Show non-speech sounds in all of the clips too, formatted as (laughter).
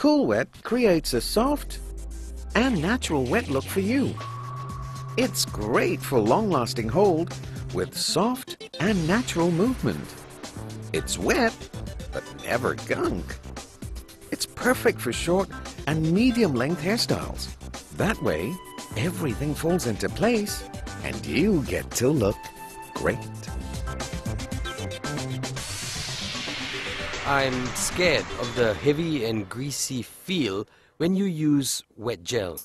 Cool Wet creates a soft and natural wet look for you. It's great for long-lasting hold with soft and natural movement. It's wet, but never gunk. It's perfect for short and medium-length hairstyles. That way, everything falls into place and you get to look great. I'm scared of the heavy and greasy feel when you use wet gel.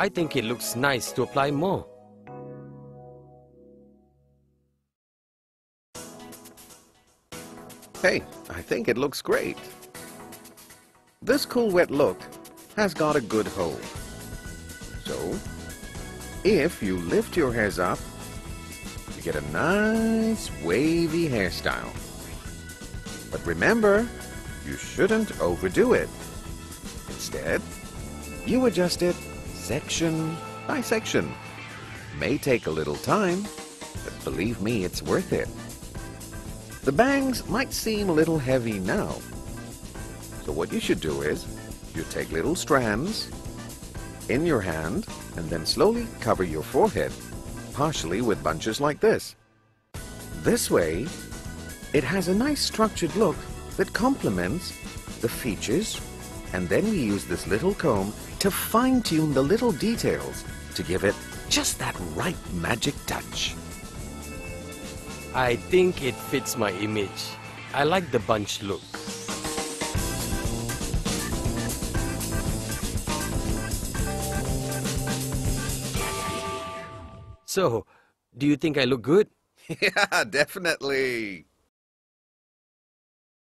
I think it looks nice to apply more. Hey, I think it looks great. This cool wet look has got a good hold. So, if you lift your hairs up, you get a nice wavy hairstyle. But remember, you shouldn't overdo it. Instead, you adjust it section by section. May take a little time, but believe me, it's worth it. The bangs might seem a little heavy now. So what you should do is, you take little strands in your hand and then slowly cover your forehead, partially with bunches like this. This way, it has a nice structured look that complements the features and then we use this little comb to fine-tune the little details to give it just that right magic touch. I think it fits my image. I like the bunch look. So, do you think I look good? (laughs) yeah, definitely.